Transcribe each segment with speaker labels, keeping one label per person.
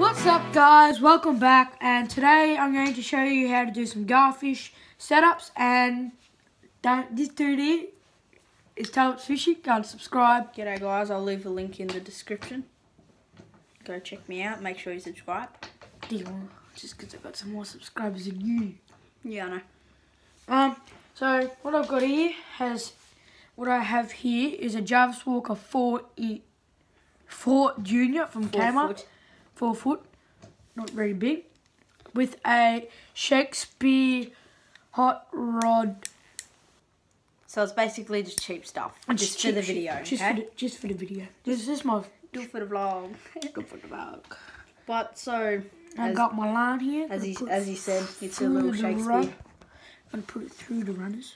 Speaker 1: What's up guys, welcome back and today I'm going to show you how to do some garfish setups and don't, this dude here is Talbot's Fishing, go and subscribe.
Speaker 2: G'day guys, I'll leave a link in the description. Go check me out, make sure you subscribe.
Speaker 1: Just because I've got some more subscribers than you.
Speaker 2: Yeah, I know.
Speaker 1: Um, so what I've got here has, what I have here is a Jarvis Walker 4 e, 4 Junior from Kmart.
Speaker 2: foot.
Speaker 1: Four foot, not very big, with a Shakespeare hot rod
Speaker 2: So it's basically just cheap stuff. Just
Speaker 1: just
Speaker 2: for the video,
Speaker 1: shit. Just
Speaker 2: okay?
Speaker 1: for the, just for the video. This is my
Speaker 2: Do for the vlog.
Speaker 1: good for the vlog.
Speaker 2: but so,
Speaker 1: I
Speaker 2: as,
Speaker 1: got my line here.
Speaker 2: as he as he said, it's a little Shakespeare.
Speaker 1: run- Gonna put it through the runners.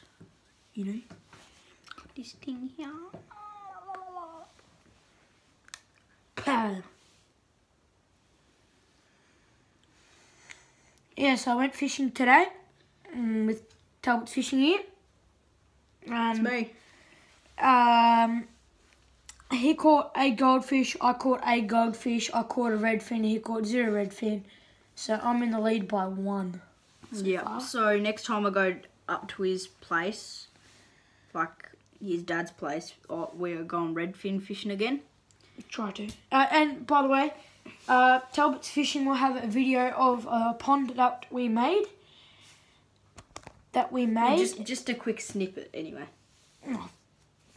Speaker 1: You know.
Speaker 2: This thing here.
Speaker 1: Pow. Yes, I went fishing today um, with Talbot's fishing here. And
Speaker 2: Me.
Speaker 1: Um, he caught a goldfish. I caught a goldfish. I caught a redfin. He caught zero redfin. So I'm in the lead by one. so
Speaker 2: Yeah.
Speaker 1: far.
Speaker 2: So next time I go up to his place, like his dad's place, uh, we're going redfin fishing again.
Speaker 1: Try to. Uh, and by the way, uh, Talbot's Fishing will have a video of a pond that we made. That we made.
Speaker 2: Just just a quick snippet anyway.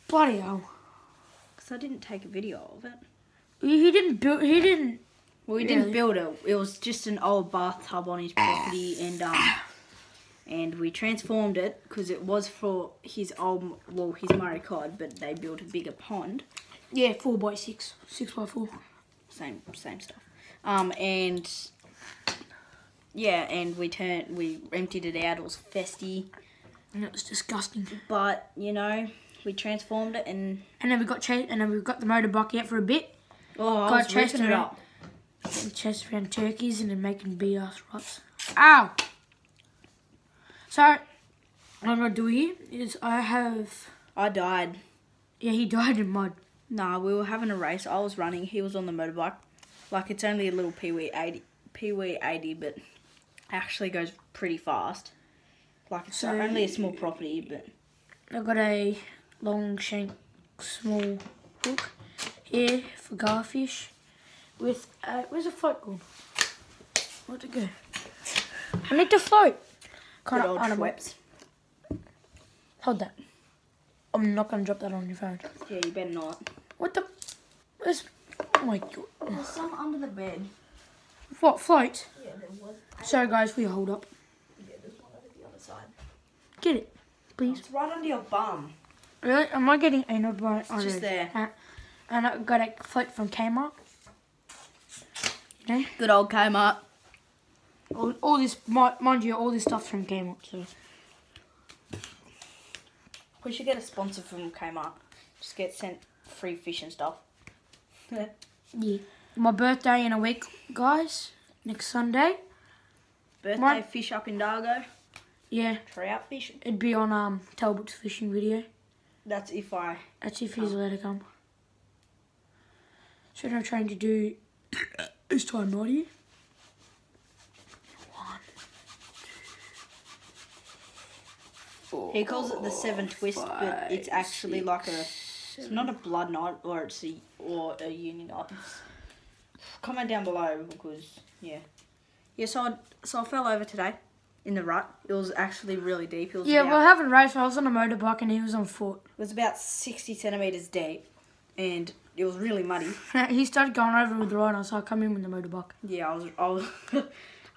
Speaker 1: Bloody hell.
Speaker 2: Because I didn't take a video of it.
Speaker 1: He, he didn't build. He didn't.
Speaker 2: Well, he
Speaker 1: Really?
Speaker 2: didn't build it. It was just an old bathtub on his property, and um, and we transformed it because it was for his old, well, his Murray cod, but they built a bigger pond.
Speaker 1: Yeah, four by six, six by four.
Speaker 2: Same, same stuff. Um, and yeah, and we turned, we emptied it out. It was festy,
Speaker 1: And it was disgusting.
Speaker 2: but you know, we transformed it, and
Speaker 1: And then we got chased. And then we got the motorbike out for a bit.
Speaker 2: oh, I
Speaker 1: Got
Speaker 2: was
Speaker 1: chasing
Speaker 2: it up.
Speaker 1: and chase around turkeys and then making BS rots. Ow! So, what I'm gonna do here is I have.
Speaker 2: I died.
Speaker 1: Yeah, he died in mud.
Speaker 2: Nah, we were having a race. I was running. He was on the motorbike. Like it's only a little Pee-wee 80, Pee-wee 80, but actually goes pretty fast. Like it's
Speaker 1: So-
Speaker 2: only a small property, but
Speaker 1: I've got a long shank small hook here for garfish with. Uh, where's the float gone? Where'd it go? I need to float.
Speaker 2: Old
Speaker 1: animal.
Speaker 2: Schweppes.
Speaker 1: Hold that. I'm not gonna drop that on your phone.
Speaker 2: Yeah, you better not.
Speaker 1: What the? Where's? Oh my god.
Speaker 2: There's some under the bed.
Speaker 1: What float?
Speaker 2: Yeah, there was.
Speaker 1: Sorry guys, we hold up.
Speaker 2: Yeah, there's one over the other side.
Speaker 1: Get it, please.
Speaker 2: It's right under your bum.
Speaker 1: Really? Am I getting annoyed by
Speaker 2: It's just there.
Speaker 1: Uh, and I got a float from Kmart. You know?
Speaker 2: Good old Kmart.
Speaker 1: All, all this, mi- mind you, all this stuff from Kmart. So
Speaker 2: We should get a sponsor from Kmart. Just get sent free fish and stuff.
Speaker 1: yeah, my birthday in a week, guys. Next Sunday.
Speaker 2: Birthday
Speaker 1: Mine-
Speaker 2: fish up in Dargo.
Speaker 1: Yeah,
Speaker 2: Trout fishing.
Speaker 1: it'd be on um Talbot's fishing video.
Speaker 2: That's if I
Speaker 1: That's if he's allowed to come. So what I'm trying to do is knot here. One, two, four.
Speaker 2: He calls it the seven twist, but it's
Speaker 1: five,
Speaker 2: actually like a. It's not a blood knot or it's a or a uni knot. Comment down below because yeah, yeah. So I so I fell over today in the rut. It was actually really deep. It was
Speaker 1: Yeah,
Speaker 2: about,
Speaker 1: we're having a race. I was on a motorbike and he was on foot.
Speaker 2: it was about sixty centimeters deep, and it was really muddy.
Speaker 1: he started going over with the rider, so I come in with the motorbike.
Speaker 2: Yeah, I was I was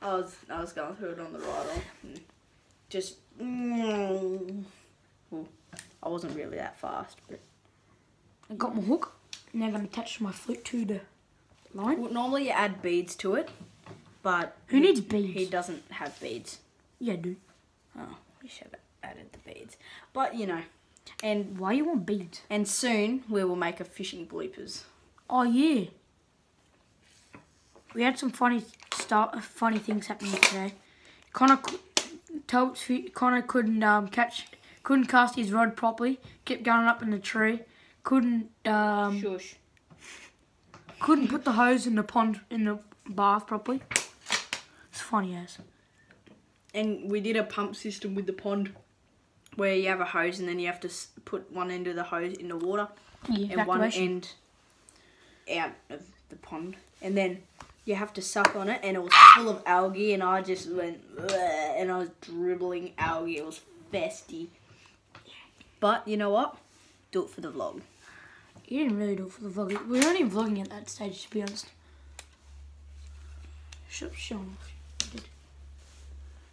Speaker 2: I was I was going through it on the ride on. and Just mm, well, I wasn't really that fast, but.
Speaker 1: I got my hook. Now I'm going to attach my flute to the line.
Speaker 2: Well, normally you add beads to it, but
Speaker 1: Who
Speaker 2: he-
Speaker 1: needs beads?
Speaker 2: He doesn't have beads.
Speaker 1: Yeah, dude.
Speaker 2: Oh, we should have added the beads. But you know, and
Speaker 1: Why you want beads?
Speaker 2: and soon we will make a fishing bloopers.
Speaker 1: Oh yeah. We had some funny stuff, funny things happening today. Connor, Talbot's Connor couldn't um, catch, couldn't cast his rod properly. Kept going up in the tree. Couldn't um,
Speaker 2: Shush.
Speaker 1: couldn't put the hose in the pond in the bath properly. It's funny as.
Speaker 2: And we did a pump system with the pond where you have a hose and then you have to put one end of the hose in the water
Speaker 1: Yeah,
Speaker 2: and one end out of the pond. And then you have to suck on it and it was full of algae and I just went and I was dribbling algae. It was festy. But you know what? Do it for the vlog.
Speaker 1: You didn't really do it for the vlog. We were only vlogging at that stage, to be honest. Shut showing off. you did.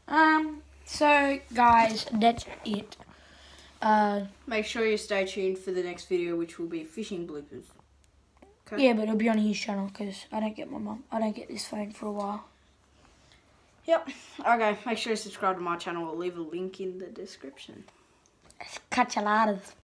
Speaker 1: Um. So, guys, that's it. Uh.
Speaker 2: Make sure you stay tuned for the next video, which will be fishing bloopers.
Speaker 1: Yeah, but it'll be on his channel because I don't get my mum. I don't get this phone for a while.
Speaker 2: Yep. Okay. Make sure you subscribe to my channel. I'll leave a link in the description.
Speaker 1: Catch you later.